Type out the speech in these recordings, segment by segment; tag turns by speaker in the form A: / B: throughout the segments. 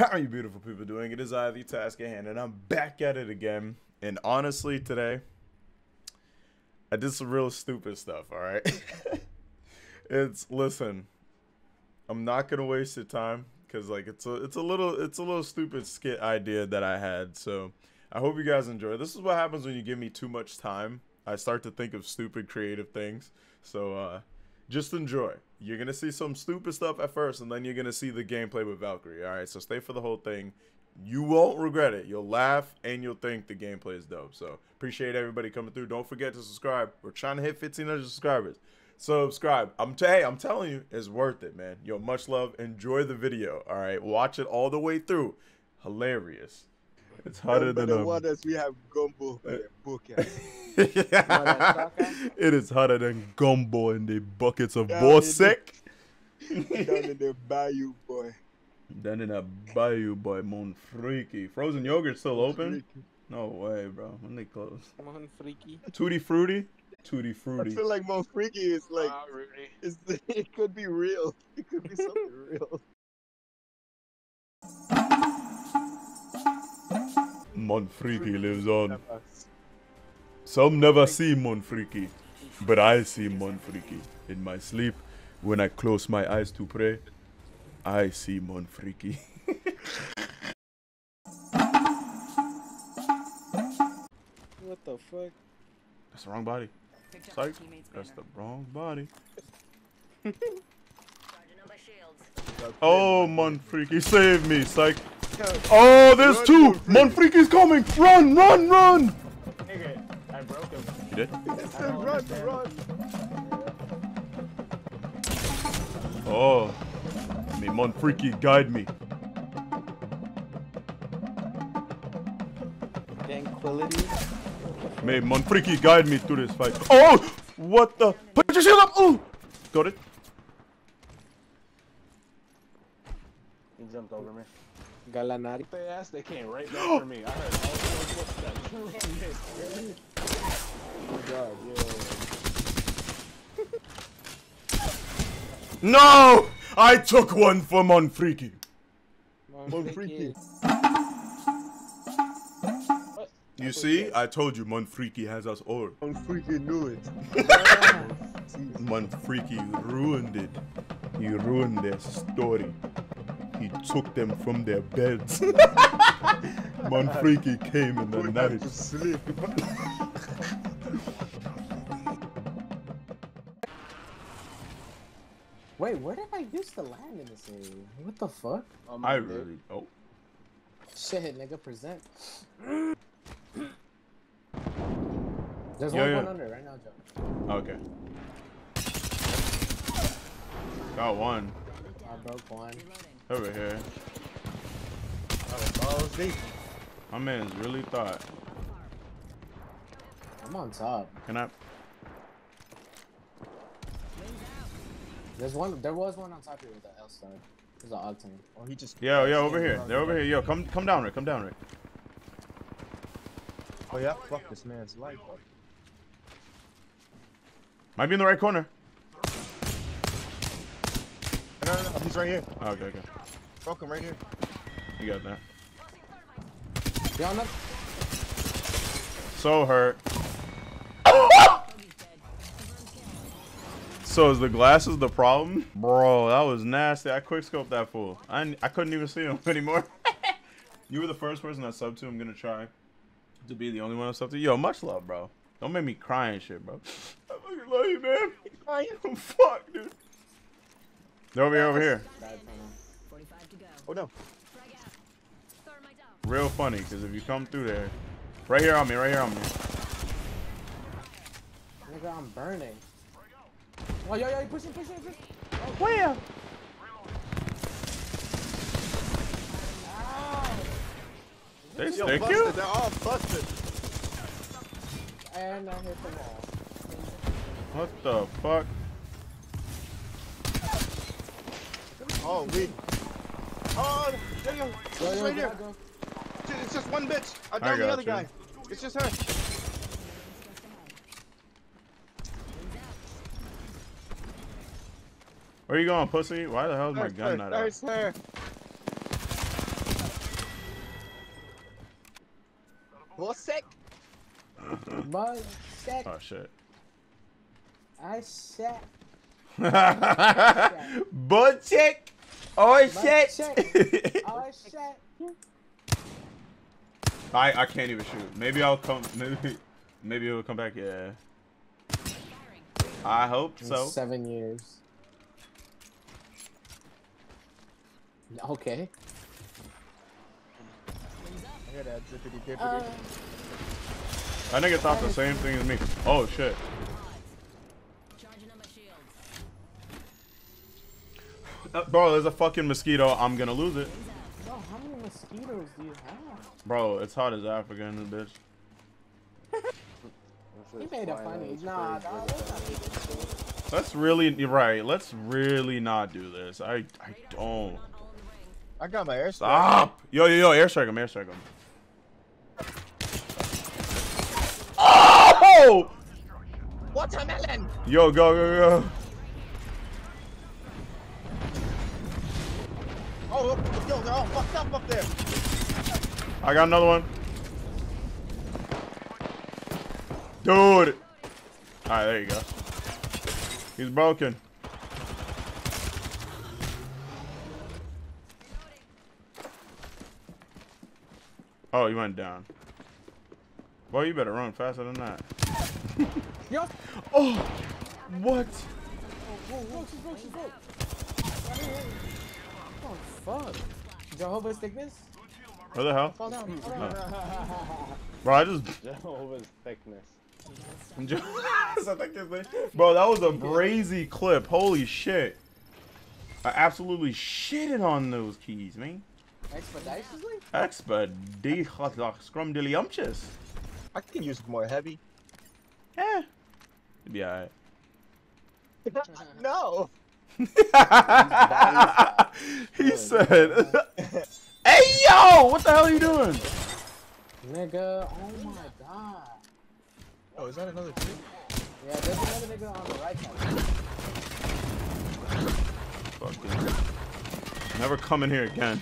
A: How are you beautiful people doing? It is I, the task at hand, and I'm back at it again. And honestly, today, I did some real stupid stuff, alright? it's, listen, I'm not gonna waste your time, because, like, it's a, it's a little, it's a little stupid skit idea that I had, so I hope you guys enjoy. This is what happens when you give me too much time. I start to think of stupid creative things, so, uh, just enjoy. You're gonna see some stupid stuff at first, and then you're gonna see the gameplay with Valkyrie. All right, so stay for the whole thing. You won't regret it. You'll laugh and you'll think the gameplay is dope. So appreciate everybody coming through. Don't forget to subscribe. We're trying to hit 1,500 subscribers. Subscribe. I'm t- hey, I'm telling you, it's worth it, man. Yo, much love. Enjoy the video. All right, watch it all the way through. Hilarious. It's hotter than
B: the
A: a
B: waters we have gumbo uh, and bucket.
A: It is hotter than gumbo in the buckets of
B: Down
A: Borsec.
B: Down in the bayou, boy.
A: Down in that bayou, boy, Mon Freaky. Frozen yogurt still open? No way, bro. When they close?
C: Mon freaky.
A: Tutti Fruity? Tutti
B: I feel like Mo Freaky is like,
C: really?
B: it's, it could be real. It could be something real.
A: Mon Freaky lives on. Some never see Mon Freaky, but I see Mon Freaky. In my sleep, when I close my eyes to pray, I see Mon Freaky.
C: What the fuck?
A: That's the wrong body. Psych. That's the wrong body.
D: Charging up my shields.
A: Oh, Mon Freaky, save me, psych. Oh, there's two!
B: Mon
A: Mon coming! Run, run, run!
E: Nigga, I broke him.
A: You did?
B: It said run, run.
A: Oh. May Mon Freaky guide me.
C: Tranquility.
A: May Mon Freaky guide me through this fight. Oh! What the? Put your shield up! Oh! Got it.
E: He jumped over me.
C: Galanari.
E: They ass, they came right back for me. I heard all those footsteps.
C: Oh god, yeah.
A: No! I took one for Mon Freaky.
B: Mon Freaky.
A: You see? I told you Monfreaky has us all.
B: Monfreaky knew it.
A: Monfreaky ruined it. He ruined their story. He took them from their beds. Monfreaky came in the night.
F: Wait, where did I used to land in this area? What the fuck?
A: Oh, I really. Oh.
F: Shit, nigga, present. There's
A: Yeah,
F: one
A: yeah.
F: going under right now, Joe.
A: Okay. Got one
F: I broke one.
A: Over here.
B: Oh, balls deep.
A: My man's really thought.
F: I'm on top.
A: Can I?
F: There's one. There was one on top here with the L star. There's an octane.
B: Oh, he just.
A: Yo, yo, over here. They're over here. Yo, come, come down, Rick. Come down, Rick.
B: Oh yeah, fuck this man's life. bro.
A: Might be in the right corner.
B: No, no, no, he's right here.
A: Oh, Okay, okay.
B: Fuck him right here.
A: You got that.
F: You on them?
A: So hurt. So is the glasses the problem? Bro, that was nasty. I quickscoped that fool. I, I couldn't even see him anymore. you were the first person I subbed to. I'm gonna try to be the only one I subbed to. Yo, much love, bro. Don't make me cry and shit, bro. I fucking love you, man. Fuck, dude. They're over here, over here.
D: 45 to go.
B: Oh no.
D: Frag out. Thermite out.
A: Real funny, because if you come through there. Right here on me, right here on me.
F: Nigga, I'm burning. Oh, yo, yo, pushing, pushing, pushing.
A: Where? They
B: Yo,
A: stick
B: busted.
A: you?
B: They're all busted.
F: And I hit them all.
A: What the fuck?
B: Oh, we. Oh, yo, yo.
F: Yo,
B: It's
F: yo,
B: right here.
F: go.
B: It's just one bitch. I
A: I
B: downed the other
A: you.
B: guy. It's just her.
A: Where you going, pussy? Why the hell is my gun not
B: there's
F: out? Her.
A: Oh shit.
F: I said.
A: Butt. Oh shit.
F: Oh shit.
A: I I can't even shoot. Maybe I'll come. Maybe maybe it'll come back. Yeah. I hope so.
F: Seven years. Okay.
B: I hear that zippity dippity.
F: Uh,
A: That nigga thought the same thing as me. Oh shit.
D: Charging on my shields.
A: Uh, bro, there's a fucking mosquito. I'm gonna lose it.
F: bro, how many mosquitoes do you have?
A: Bro, it's hot as Africa in this bitch.
F: He made a funny. Nah, dog. let's not do this shit.
A: Let's really, right. Let's really not do this. I, I don't.
B: I got my air
A: Stop! Yo, yo, yo, airstrike him, airstrike him. Oh!
B: Watermelon!
A: Yo, go, go, go.
B: Oh, look, yo, they're all fucked up up there.
A: I got another one. Dude. Alright, there you go. He's broken. Oh, he went down. Boy, you better run faster than that.
F: Yo.
A: Oh, what?
F: Whoa, whoa, she's broke, she's broke. Oh, fuck. Jehovah's thickness?
A: What the hell?
B: Fall down. Fall down.
A: Bro, I just
E: Jehovah's thickness.
A: I think his name- Bro, that was a brazy clip. Holy shit. I absolutely shitted on those keys, man.
F: Expeditiously?
A: Expeditiously scrumdiddlyumptious.
B: I can use more heavy.
A: Eh. It'd be alright.
B: no.
A: he said, Hey yo! What the hell are you doing?
F: Nigga, oh my god.
B: Oh, is that another team?
F: Yeah, there's another nigga on the right side.
A: Fucking. Never come in here again.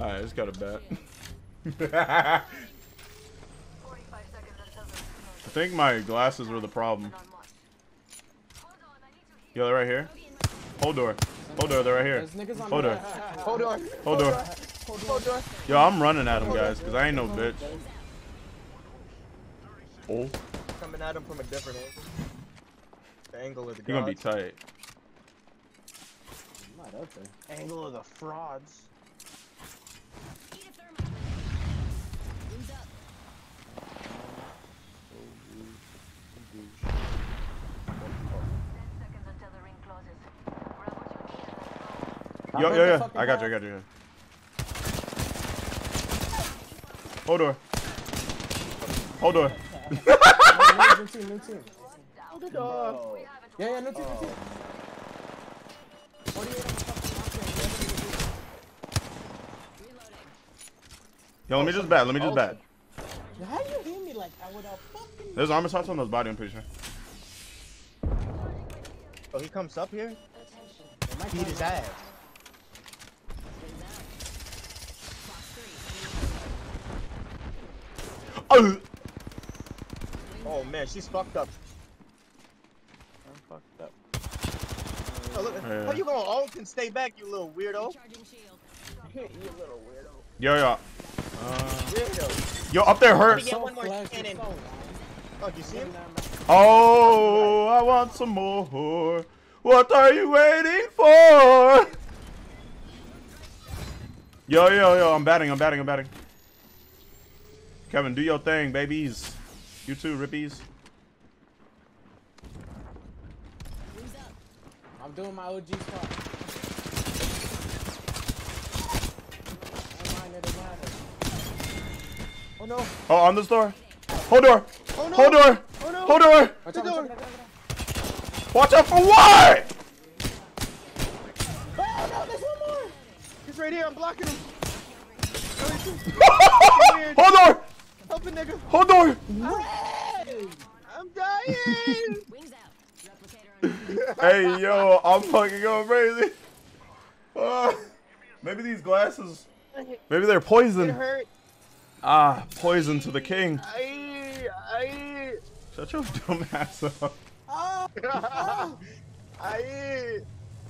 A: Alright, just got a bet. I think my glasses were the problem. Yo, they're right here. Hold door. Hold door, they're right here.
F: There's niggas on
A: Hold door.
B: Hold on.
A: Hold door.
B: Hold on.
A: Yo, I'm running at him, guys, because I ain't no bitch. Oh,
B: Coming at him from a different angle. The angle of the
A: you're gonna be tight.
F: I'm not up there.
E: Angle of the frauds.
D: Eat a thermite. Wings up.
A: Yo,
F: break
A: yo, yo. I got you, I got you. Hold door. Hold door.
F: New team, new team. Yeah, yeah, new team, new team. 48 on the fucking
D: Reloading.
A: Yo, let me just bat. Let me just bat.
F: knockdown. How do you hit me like that without fucking...
A: There's armor shots on those body, I'm pretty sure.
B: Oh, he comes up here? Beat his ass.
A: Oh!
B: Oh man, she's fucked up.
E: I'm fucked up.
B: Oh, look,
A: Yeah.
B: how you gonna ult and stay back, you little weirdo? You little weirdo.
A: Yo, yo. Uh, yo, up there hurt.
F: So
B: one more
F: flash,
B: cannon.
F: so.
B: Oh, you see him?
A: Oh, I want some more. What are you waiting for? Yo, yo, yo, I'm batting, I'm batting, I'm batting. Kevin, do your thing, babies. You too, rippies.
F: I'm doing my OG spot. Never mind, it doesn't matter.
B: Oh no.
A: Oh, on this door. Hold door.
B: Oh no.
A: Hold door.
B: Oh no.
A: Hold door.
F: Watch out,
B: The
F: watch out,
B: door.
F: watch out, watch.
A: Watch out for what?
F: Oh no, there's one more!
B: He's right here. I'm blocking him.
A: Oh, Hold door.
B: Help a nigga.
A: Hold door.
B: I'm dying.
D: Wings out. Replicator on
A: Hey, yo, I'm fucking going crazy. Uh, maybe these glasses, maybe they're
B: it
A: poison.
B: hurt.
A: Ah, poison to the king.
B: Aye, aye,
A: Shut your dumb ass up.
F: Ah! Ah!
B: aye,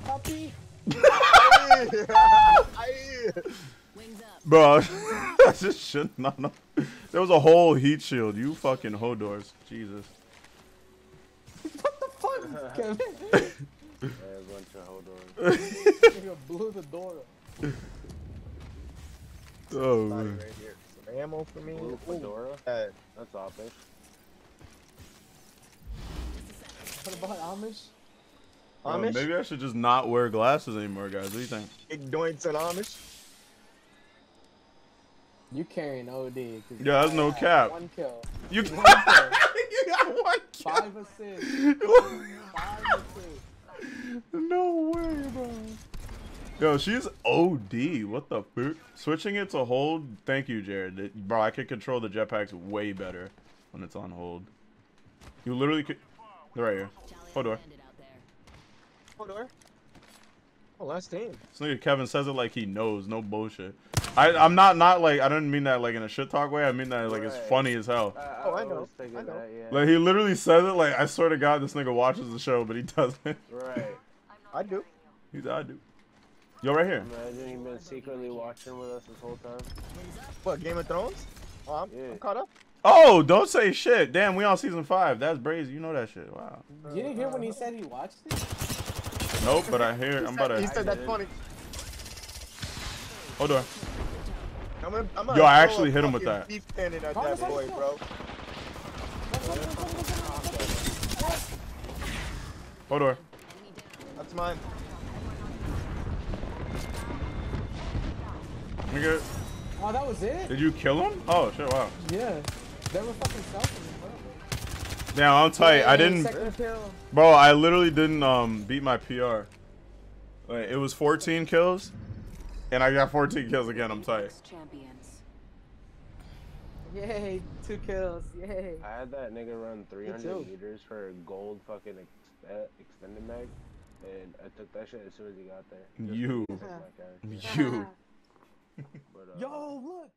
F: Puppy!
B: aye, aye.
D: Wings up.
A: Bro, I just should not know. There was a whole heat shield. You fucking hodors. Jesus.
F: What the fuck, Kevin?
E: Yeah, a bunch of hold on.
F: Nigga blew the door up.
A: Oh,
B: Body
A: man.
B: right here. Some ammo for me.
E: Blue
B: Ooh,
E: fedora.
B: uh,
E: That's office.
F: What about Amish?
A: Bro,
B: Amish?
A: maybe I should just not wear glasses anymore, guys. What do you think?
B: Big doinks and Amish?
F: You carrying OD. 'cause
A: Yeah, that's no
F: had
A: cap.
F: One kill.
A: You,
F: One kill.
A: you got one kill.
F: Five assists. Five assists.
A: No way, bro. Yo, she's OD. What the fuck? Switching it to hold. Thank you, Jared. It- bro, I can control the jetpacks way better when it's on hold. You literally could. They're right here.
D: Charlie
A: Hold on.
D: landed out there.
B: Hold on. Oh, last team.
A: This nigga Kevin says it like he knows. No bullshit. I, I'm not not like I don't mean that like in a shit talk way. I mean that like it's funny as hell.
E: I,
B: Oh, I
E: was
B: know,
E: thinking
B: I know.
E: That, yeah.
A: Like he literally says it like I swear to God this nigga watches the show, but he doesn't.
E: right.
B: I do.
A: He's I do. Yo, right here.
E: Imagine he been secretly watching with us this whole time.
B: What, Game of Thrones? Oh, I'm,
E: Yeah.
B: I'm caught up.
A: Oh, don't say shit. Damn, we on season five. That's brazy. You know that shit. Wow.
F: You didn't hear when he said he watched it?
A: Nope, but I hear. I'm about
B: He
A: to.
B: said that's funny.
A: Hold on.
B: I'm gonna, I'm gonna
A: Yo, I actually hit him with that.
B: Beef cannon at that boy,
F: let's go.
B: bro.
A: Hold on.
D: Enemy down.
B: That's mine.
A: Nigga,
F: Oh, that was it?
A: did you kill him? Oh shit! Wow.
F: Yeah. They were fucking stealthing in front.
A: Damn, I'm tight. I didn't, bro. I literally didn't um beat my PR. Like, it was 14 kills, and I got 14 kills again. I'm tight.
D: Champions.
F: Yay, two kills. Yay.
E: I had that nigga run 300 meters for a gold fucking ex- uh, extended mag, and I took that shit as soon as he got there. Just
A: You.
E: to take my guy.
A: You.
E: But, uh,
F: Yo, look.